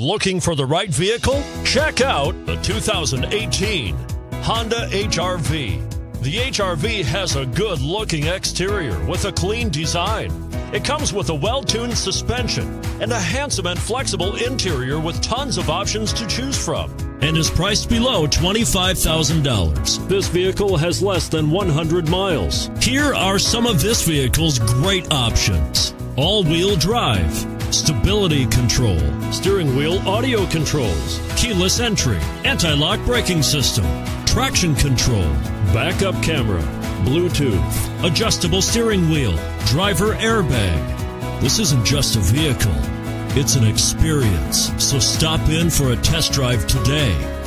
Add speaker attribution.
Speaker 1: Looking for the right vehicle? Check out the 2018 Honda HRV. The HRV has a good looking exterior with a clean design. It comes with a well tuned suspension and a handsome and flexible interior with tons of options to choose from and is priced below $25,000. This vehicle has less than 100 miles. Here are some of this vehicle's great options all wheel drive, stability control, steering wheel audio controls, keyless entry, anti lock braking system, traction control, backup camera, Bluetooth, adjustable steering wheel, driver airbag. This isn't just a vehicle, it's an experience. So stop in for a test drive today.